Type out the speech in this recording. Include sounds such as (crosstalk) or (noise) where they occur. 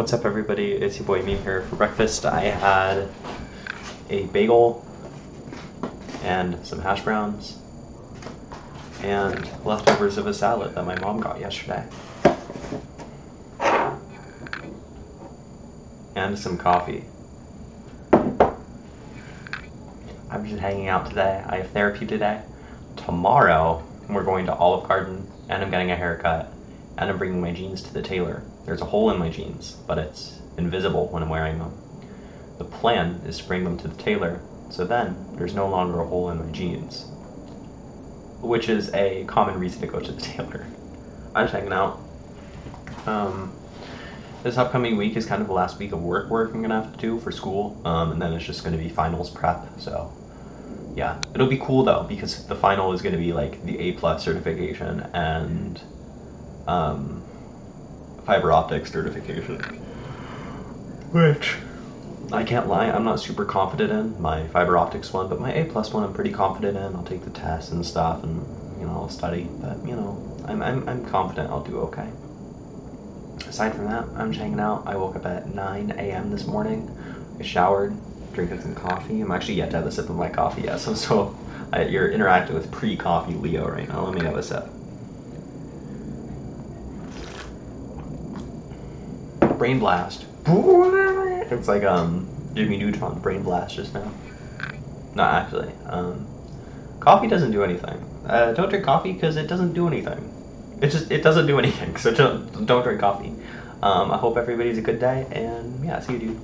What's up, everybody? It's your boy Meme here. For breakfast, I had a bagel and some hash browns and leftovers of a salad that my mom got yesterday. And some coffee. I'm just hanging out today. I have therapy today. Tomorrow, we're going to Olive Garden and I'm getting a haircut and I'm bringing my jeans to the tailor. There's a hole in my jeans, but it's invisible when I'm wearing them. The plan is to bring them to the tailor, so then there's no longer a hole in my jeans. Which is a common reason to go to the (laughs) tailor. I'm just hanging out. Um, this upcoming week is kind of the last week of work work I'm gonna have to do for school, um, and then it's just gonna be finals prep. So, yeah, it'll be cool though because the final is gonna be like the A plus certification and um, fiber optic certification, which I can't lie, I'm not super confident in my fiber optics one, but my A plus one I'm pretty confident in. I'll take the tests and stuff, and you know I'll study, but you know I'm I'm, I'm confident I'll do okay. Aside from that, I'm just hanging out. I woke up at 9 a.m. this morning. I showered, drinking some coffee. I'm actually yet to have a sip of my coffee yet, so so I, you're interacting with pre-coffee Leo right now. Let me have a sip. Brain blast. It's like um Jimmy Neutron brain blast just now. Not actually. Um, coffee doesn't do anything. Uh, don't drink coffee because it doesn't do anything. It just it doesn't do anything. (laughs) So don't don't drink coffee. Um, I hope everybody's a good day and yeah, see you dude.